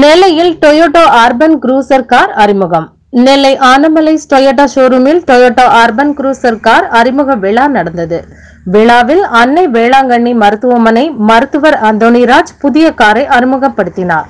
நெல்லையில் Toyota urban cruiser car அறிமுகம். Nellai Anamalai Toyota ஷோரூமில் டொயோட்டோ அர்பன் குரூசர் கார் அறிமுக விழா நடந்தது. விழாவில் அன்னை வேளாங்கண்ணி மருத்துவமனை மருத்துவர் அந்தோணிராஜ் புதிய காரை அறிமுகப்படுத்தினார்.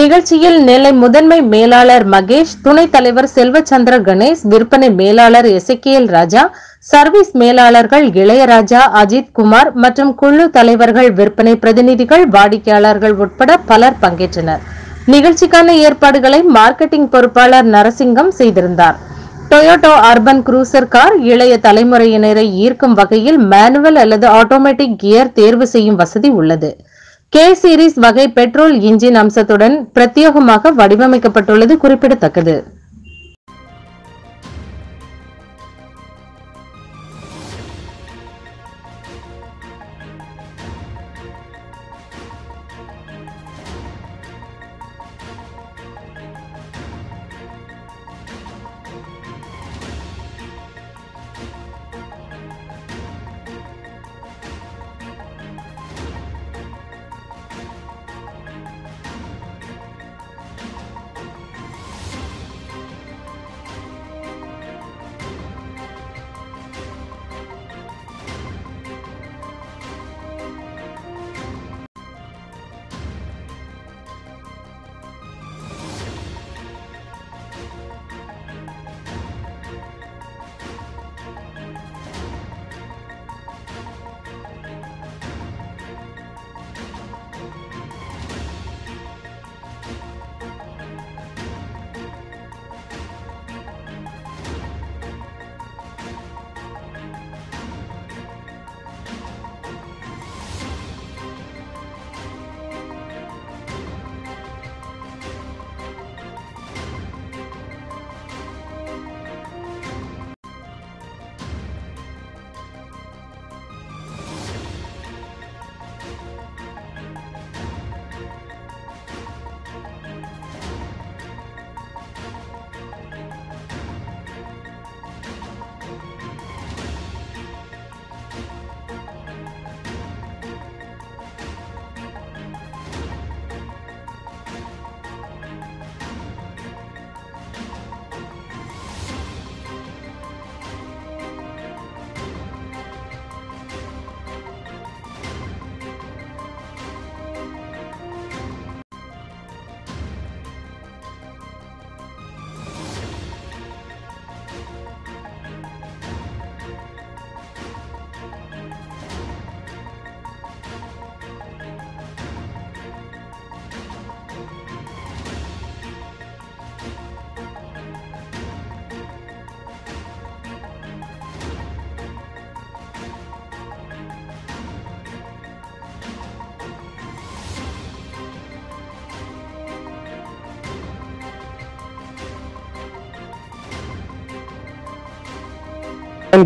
நிகழ்ச்சியில் நெல்லை முதன்மை மேலாளர் மகேஷ் துணைத் தலைவர் செல்வச்சந்திர கணேஷ் விற்பனை மேலாளர் எசக்கியல் ராஜா சர்வீஸ் மேலாளர்கள் இளையராஜா அஜித் குமார் மற்றும் குழு தலைவர்கள் விற்பனை பிரதிநிதிகள் வாடிக்கையாளர்கள் உட்பட பலர் பங்கேற்றனர். நிகழ்ச்சிக்கான ஏற்பாடுகளை மார்க்கெட்டிங் பொறுப்பாளர் நரசிங்கம் செய்திருந்தார். டொயோட்டோ அர்பன் குரூசர் கார் இளைய தலைமுறையினரை ஈர்க்கும் வகையில் மேனுவல் அல்லது ஆட்டோமேட்டிக் கியர் தேர்வு செய்யும் வசதி உள்ளது. கே சீரிஸ் வகை பெட்ரோல் இன்ஜின் அம்சத்துடன் பிரத்யேகமாக வடிவமைக்கப்பட்டுள்ளது குறிப்பிடத்தக்கது.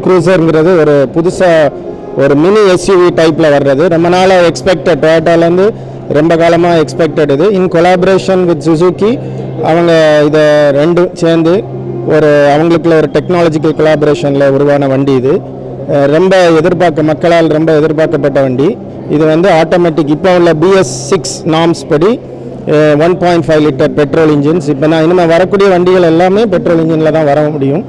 க்ரூசருங்கிறது ஒரு புதுசாக ஒரு மினி எஸ்யூவி டைப்பில் வர்றது. ரொம்ப நாளாக எக்ஸ்பெக்டட் டொயோட்டாலேருந்து ரொம்ப காலமாக எக்ஸ்பெக்டட் இது. இன் கொலாபரேஷன் வித் சுசுக்கி அவங்க இதை ரெண்டும் சேர்ந்து ஒரு அவங்களுக்குள்ள ஒரு டெக்னாலஜிக்கல் கொலாபரேஷனில் உருவான வண்டி இது. ரொம்ப எதிர்பார்க்க மக்களால் ரொம்ப எதிர்பார்க்கப்பட்ட வண்டி. இது வந்து ஆட்டோமேட்டிக் இப்போ உள்ள பிஎஸ் சிக்ஸ் நாம்ஸ் படி one point five litre petrol engines இப்போ நான் இனிமேல் வரக்கூடிய வண்டிகள் எல்லாமே பெட்ரோல் இன்ஜினில் தான் வர முடியும்.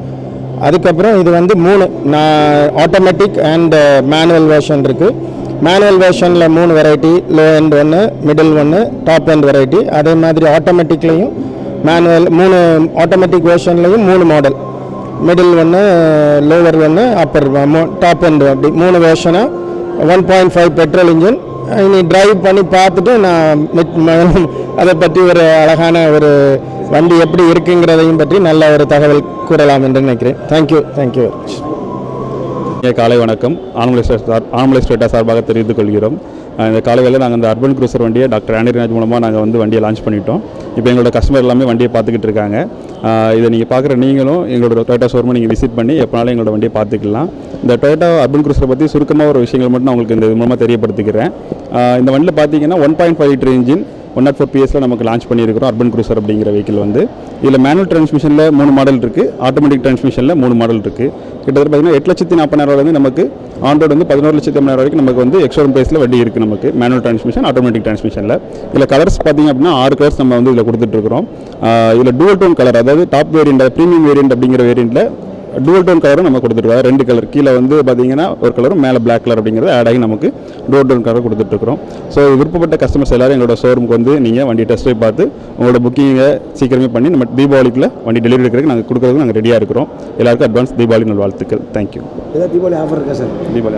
அதுக்கப்புறம் இது வந்து மூணு நான் ஆட்டோமேட்டிக் அண்ட் மேனுவல் வேர்ஷன் இருக்குது மேனுவல் வேர்ஷனில் மூணு வெரைட்டி லோ எண்ட் ஒன்று மிடில் ஒன்று டாப் எண்ட் வெரைட்டி அதே மாதிரி ஆட்டோமேட்டிக்லேயும் மேனுவல் மூணு ஆட்டோமேட்டிக் வெர்ஷன்லேயும் மூணு மாடல் மிடில் ஒன்று லோவர் ஒன்று அப்பர் டாப் எண்ட் அப்படி மூணு வேர்ஷனாக one point five petrol engine இனி டிரைவ் பண்ணி பார்த்துட்டு நான் அதை பற்றி ஒரு அழகான ஒரு வண்டி எப்படி இருக்குங்கிறதையும் பற்றி நல்ல ஒரு தகவல் கூறலாம் என்று நினைக்கிறேன். தேங்க்யூ தேங்க்யூ இங்கே காலை வணக்கம். ஆனமலை சார் ஆனமலை ஸ்டேட்டா சார்பாக தெரிவித்துக் கொள்கிறோம். இந்த காலையில் நாங்கள் இந்த அர்பன் க்ரூசர் வண்டியை டாக்டர் ஆண்டரிராஜ் மூலமாக நாங்கள் வந்து வண்டியை லான்ச் பண்ணிட்டோம். இப்போ எங்களோட கஸ்டமர் எல்லாமே வண்டியை பார்த்துக்கிட்டு இருக்காங்க. இதை நீங்கள் பார்க்குற நீங்களும் எங்களோட டொயோட்டா ஷோரூமை நீங்கள் விசிட் பண்ணி எப்போனாலும் எங்களோட வண்டியை பார்த்துக்கலாம். இந்த டொயோட்டா அர்பன் க்ரூசரை பற்றி சுருக்கமாக ஒரு விஷயங்கள் மட்டும் நான் உங்களுக்கு இந்த இது மூலமாக தெரியப்படுத்திக்கிறேன். இந்த வண்டியில் பார்த்தீங்கன்னா one point five litre engine one nought four பிஎஸில் நமக்கு லான்ச் பண்ணியிருக்கிறோம் அர்பன் க்ரூசர் அப்படிங்கிற வெஹிக்கிள் வந்து. இதில் மேனுவல் டிரான்ஸ்மிஷனில் மூணு மாடல் இருக்குது ஆட்டோமேட்டிக் டிரான்ஸ்மிஷனில் மூணு மாடல் இருக்குது கிட்டத்தட்ட பார்த்திங்கன்னா எட்டு லட்சத்தி நாற்பதாயிரம் நமக்கு ஆண்ட்ராய்டு வந்து பதினோரு லட்சத்தி ஐம்பதாயிரம் வரைக்கும் நமக்கு வந்து எக்ஸ்ஷோரூம் ப்ரைஸில் வண்டி இருக்குது நமக்கு. மேனுவல் டிரான்ஸ்மிஷன் ஆட்டோமேட்டிக் டிரான்ஸ்மிஷனில் இதில் கலர்ஸ் பார்த்தீங்க அப்படின்னா ஆறு கலர்ஸ் நம்ம வந்து இதில் கொடுத்துட்ருக்கிறோம் இதில் டூவல் டோன் கலர் அதாவது டாப் வேரியண்ட் ப்ரீமியம் வேரியண்ட் அப்படிங்கிற வேரியண்ட்டில் டூவல் டோன் கலரும் நம்ம கொடுத்துருக்கோம் ரெண்டு கலர் கீழே வந்து பார்த்தீங்கன்னா ஒரு கலரும் மேலே பிளாக் கலர் அப்படிங்கிறது ஆட் ஆகி நமக்கு டூவல் டோன் கலர் கொடுத்துட்ருக்கோம் ஸோ விருப்பப்பட்ட கஸ்டமர்ஸ் எல்லாரும் எங்களோட ஷோரூமுக்கு வந்து நீங்கள் வண்டி டெஸ்ட் ட்ரைவ் பார்த்து உங்களோட புக்கிங்கை சீக்கிரமே பண்ணி நம்ம தீபாவளிக்குள்ள வண்டி டெலிவரி எடுக்கிறதுக்கு நாங்கள் கொடுக்குறதுக்கு நாங்கள் ரெடியாக இருக்கிறோம். எல்லாருக்கும் அட்வான்ஸ் தீபாவளி நல்வாழ்த்துக்கள். தேங்க்யூ ஏதாவது தீபாவளி ஆஃபர் இருக்கா சார் தீபாவளி